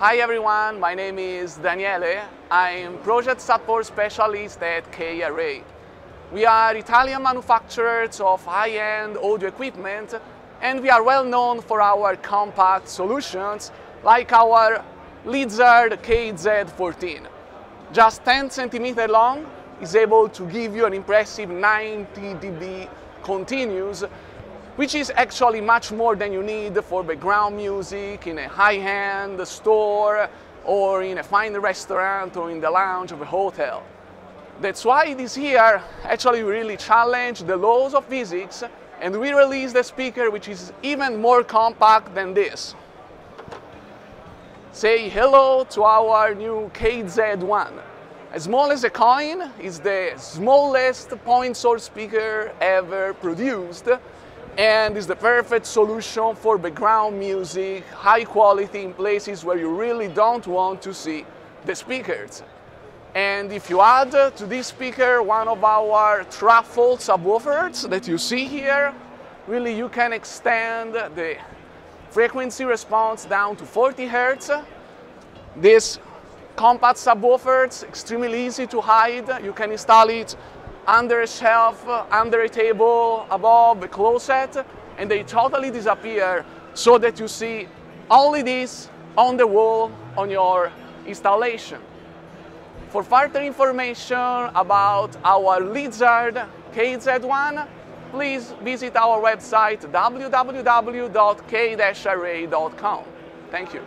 Hi everyone, my name is Daniele. I'm project support specialist at K-Array. We are Italian manufacturers of high-end audio equipment and we are well known for our compact solutions like our Lizard KZ14. Just 10 centimeters long, is able to give you an impressive 90 dB continuous which is actually much more than you need for background music in a high-end store or in a fine restaurant or in the lounge of a hotel. That's why this year actually really challenged the laws of physics and we released a speaker which is even more compact than this. Say hello to our new KZ1. As small as a coin is the smallest point source speaker ever produced and is the perfect solution for background music, high quality in places where you really don't want to see the speakers. And if you add to this speaker one of our truffle subwoofers that you see here, really you can extend the frequency response down to 40 Hertz. This compact subwoofer, is extremely easy to hide. You can install it under a shelf, under a table, above a closet, and they totally disappear so that you see only this on the wall on your installation. For further information about our Lizard KZ1, please visit our website www.k-array.com. Thank you.